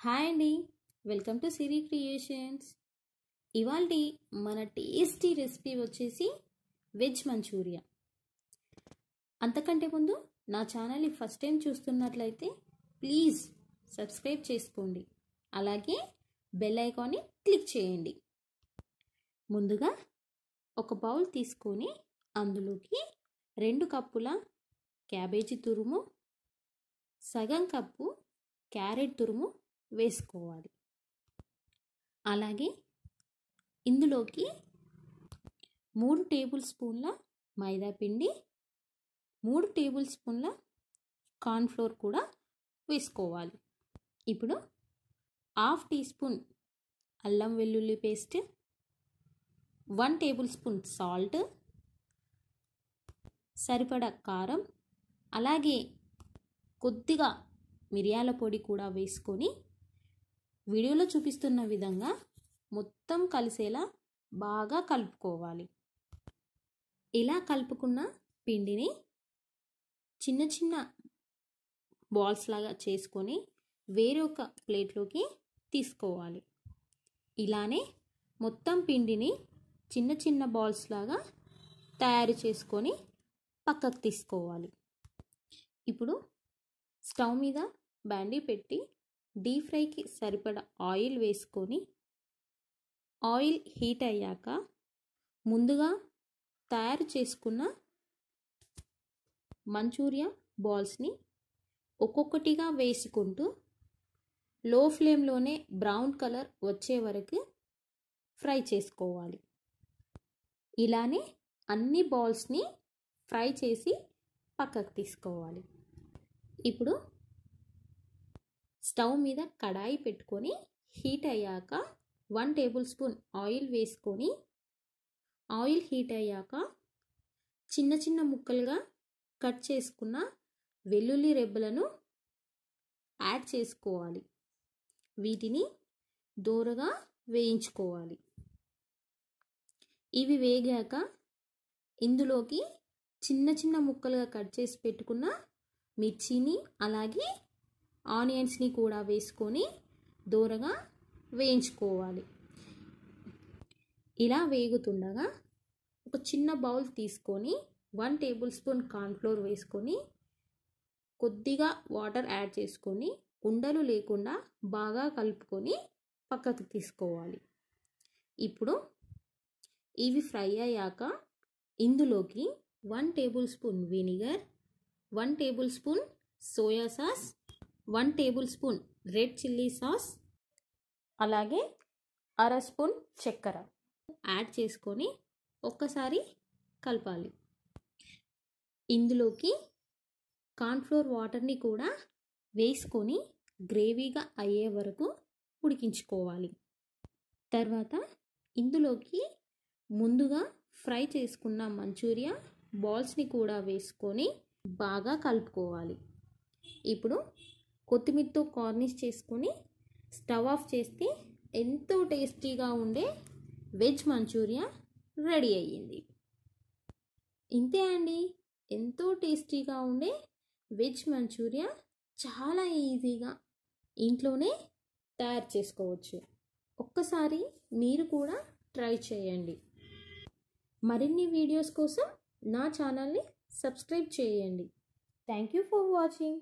Hi అండి. Welcome to Siri creations. ఇవాళ మన టేస్టీ రెసిపీ వచ్చేసి వెజ్ మంచూరియా. అంతకంటే ముందు నా ఛానల్ని ఫస్ట్ టైం చూస్తున్నట్లయితే ప్లీజ్ సబ్స్క్రైబ్ చేసుకోండి. అలాగే బెల్ ఐకాన్ని క్లిక్ చేయండి. ముందుగా ఒక బౌల్ తీసుకొని అందులోకి రెండు కప్పుల క్యాబేజీ తురుము సగం కప్పు క్యారెట్ తురుము వేసుకోవాలి. అలాగే ఇందులోకి మూడు టేబుల్ స్పూన్ల మైదాపిండి మూడు టేబుల్ స్పూన్ల కార్న్ఫ్లోర్ కూడా వేసుకోవాలి. ఇప్పుడు హాఫ్ టీ స్పూన్ అల్లం వెల్లుల్లి paste one tablespoon salt సరిపడా కారం అలాగే కొద్దిగా మిరియాల పొడి కూడా వేసుకొని వీడియోలో చూపిస్తున్న విధంగా మొత్తం కలిసేలా బాగా కలుపుకోవాలి. ఇలా కలుపుకున్న పిండిని చిన్న చిన్న బాల్స్ లాగా చేసుకొని వేరే ఒక ప్లేట్లోకి తీసుకోవాలి. ఇలానే మొత్తం పిండిని చిన్న చిన్న బాల్స్ లాగా తయారు చేసుకొని పక్కకు తీసుకోవాలి. ఇప్పుడు స్టవ్ మీద బ్యాండీ పెట్టి డీప్ ఫ్రైకి సరిపడ ఆయిల్ వేసుకొని ఆయిల్ హీట్ అయ్యాక ముందుగా తయారు చేసుకున్న మంచూరియా బాల్స్ని ఒక్కొక్కటిగా వేసుకుంటూ లో ఫ్లేమ్లోనే బ్రౌన్ కలర్ వచ్చే వరకు ఫ్రై చేసుకోవాలి. ఇలానే అన్ని బాల్స్ని ఫ్రై చేసి పక్కకు తీసుకోవాలి. ఇప్పుడు స్టవ్ మీద కడాయి పెట్టుకొని హీట్ అయ్యాక వన్ టేబుల్ స్పూన్ ఆయిల్ వేసుకొని ఆయిల్ హీట్ అయ్యాక చిన్న చిన్న ముక్కలుగా కట్ చేసుకున్న వెల్లుల్లి రెబ్బలను యాడ్ చేసుకోవాలి. వీటిని దూరగా వేయించుకోవాలి. ఇవి వేగాక ఇందులోకి చిన్న చిన్న ముక్కలుగా కట్ చేసి పెట్టుకున్న మిర్చిని అలాగే ఆనియన్స్ని కూడా వేసుకొని దూరగా వేయించుకోవాలి. ఇలా వేగుతుండగా ఒక చిన్న బౌల్ తీసుకొని వన్ టేబుల్ స్పూన్ కార్న్ఫ్లోర్ వేసుకొని కొద్దిగా వాటర్ యాడ్ చేసుకొని ఉండలు లేకుండా బాగా కలుపుకొని పక్కకు తీసుకోవాలి. ఇప్పుడు ఇవి ఫ్రై అయ్యాక ఇందులోకి one tablespoon vinegar one tablespoon soya sauce one tablespoon red chilli sauce అలాగే అర స్పూన్ చక్కెర. యాడ్ చేసుకొని ఒక్కసారి కలపాలి. ఇందులోకి కార్న్ఫ్లోర్ వాటర్ని కూడా వేసుకొని గ్రేవీగా అయ్యే వరకు ఉడికించుకోవాలి. తర్వాత ఇందులోకి ముందుగా ఫ్రై చేసుకున్న మంచూరియా బాల్స్ని కూడా వేసుకొని బాగా కలుపుకోవాలి. ఇప్పుడు కొత్తిమీరతో కార్నిష్ చేసుకొని స్టవ్ ఆఫ్ చేస్తే ఎంతో టేస్టీగా ఉండే వెజ్ మంచూరియా రెడీ అయ్యింది. ఇంతే అండి. ఎంతో టేస్టీగా ఉండే వెజ్ మంచూరియా చాలా ఈజీగా ఇంట్లోనే తయారు చేసుకోవచ్చు. ఒక్కసారి మీరు కూడా ట్రై చేయండి. మరిన్ని వీడియోస్ కోసం నా ఛానల్ని సబ్స్క్రైబ్ చేయండి. Thank you for watching.